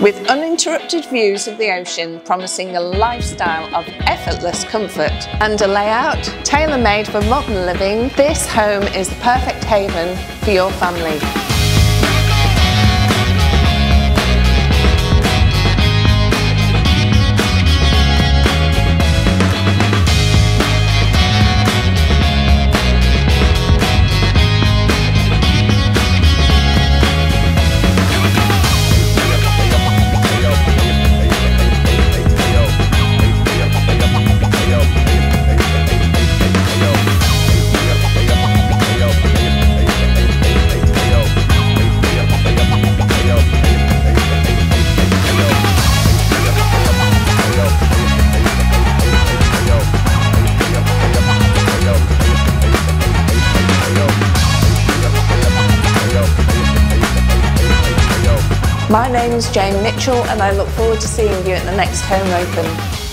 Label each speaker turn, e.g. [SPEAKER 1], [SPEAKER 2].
[SPEAKER 1] with uninterrupted views of the ocean promising a lifestyle of effortless comfort and a layout tailor-made for modern living, this home is the perfect haven for your family. My name is Jayne Mitchell and I look forward to seeing you at the next home open.